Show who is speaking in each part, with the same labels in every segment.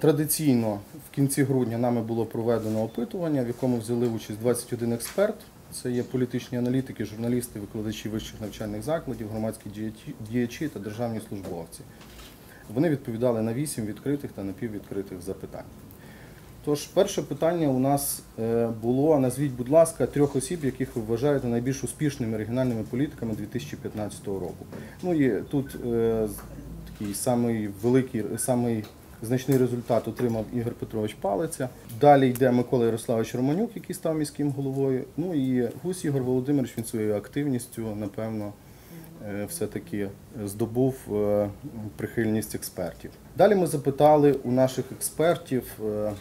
Speaker 1: Традиційно в кінці грудня нами було проведено опитування, в якому взяли участь 21 експерт. Це є політичні аналітики, журналісти, викладачі вищих навчальних закладів, громадські діячі- та державні службовці. Вони відповідали на 8 відкритих та напіввідкритих запитань. Тож, перше питання у нас е, було: назвіть, будь ласка, трьох осіб, яких ви вважаєте найбільш успішними регіональними політиками 2015 року. Ну і тут е, такий самий великий, самий значний результат отримав Ігор Петрович Палиця. Далі йде Микола Ярославович Романюк, який став міським головою. Ну і Гусь Ігор Володимирович він своєю активністю, напевно, е, все-таки здобув е, прихильність експертів. Далі ми запитали у наших експертів, е,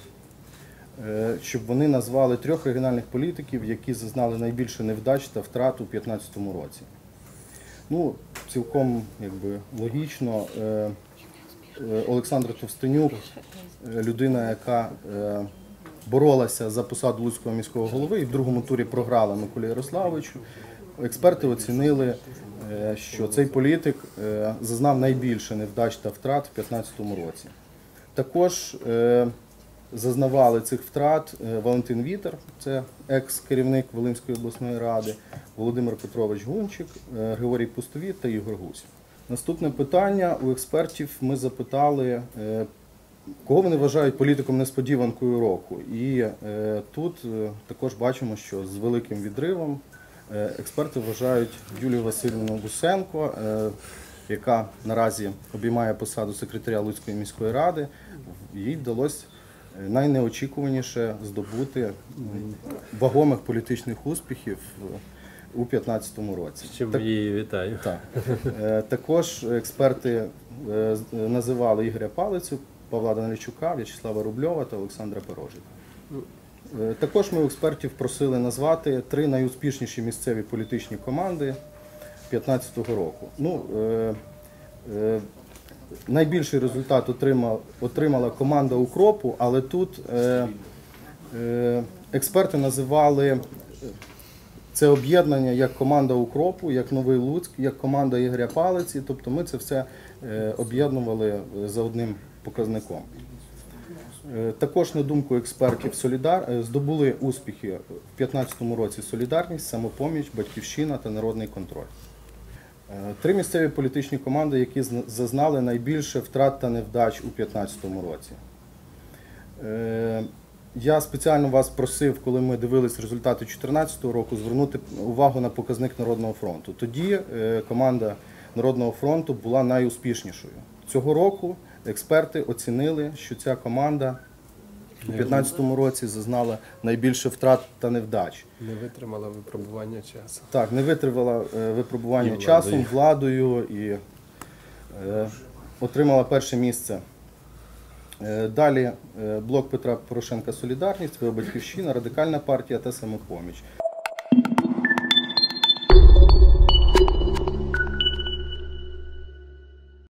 Speaker 1: щоб вони назвали трьох регіональних політиків, які зазнали найбільше невдач та втрат у 2015 році. Ну, цілком якби, логічно. Е, Олександр Товстенюк, е, людина, яка е, боролася за посаду Луцького міського голови і в другому турі програла Миколі Ярославовичу. Експерти оцінили, що цей політик зазнав найбільше невдач та втрат в 2015 році. Також зазнавали цих втрат Валентин Вітер, це екс-керівник Волинської обласної ради, Володимир Петрович Гунчик, Григорій Пустовіт та Ігор Гусь. Наступне питання у експертів ми запитали, е, кого вони вважають політиком несподіванкою року. І е, тут е, також бачимо, що з великим відривом експерти вважають Юлію Васильівну Гусенко, яка наразі обіймає посаду секретаря Луцької міської ради. Їй вдалося найнеочікуваніше здобути вагомих політичних успіхів у 2015 році.
Speaker 2: З чим
Speaker 1: Так-
Speaker 2: її вітаю.
Speaker 1: так. Е, Також експерти е, називали Ігоря Палицю, Павла Данилчука, В'ячеслава Рубльова та Олександра Порожика. Е, Також ми у експертів просили назвати три найуспішніші місцеві політичні команди 2015 року. Ну, е, е, найбільший результат отримав, отримала команда Укропу, але тут е, е, експерти називали це об'єднання як команда Укропу, як Новий Луцьк, як команда Ігоря Палиці. Тобто ми це все е, об'єднували е, за одним показником. Е, Також, на думку експертів, солідар... здобули успіхи в 2015 році Солідарність, самопоміч, Батьківщина та Народний контроль. Три місцеві політичні команди, які зазнали найбільше втрат та невдач у 2015 році. Я спеціально вас просив, коли ми дивились результати 2014 року, звернути увагу на показник Народного фронту. Тоді е, команда Народного фронту була найуспішнішою. Цього року експерти оцінили, що ця команда у 2015 році зазнала найбільше втрат та невдач.
Speaker 2: Не витримала випробування часу.
Speaker 1: Так, не витривала е, випробування часом, владою і е, отримала перше місце. Е, Далі е, блок Петра Порошенка Солідарність, «Ви Батьківщина, Радикальна партія та самопоміч.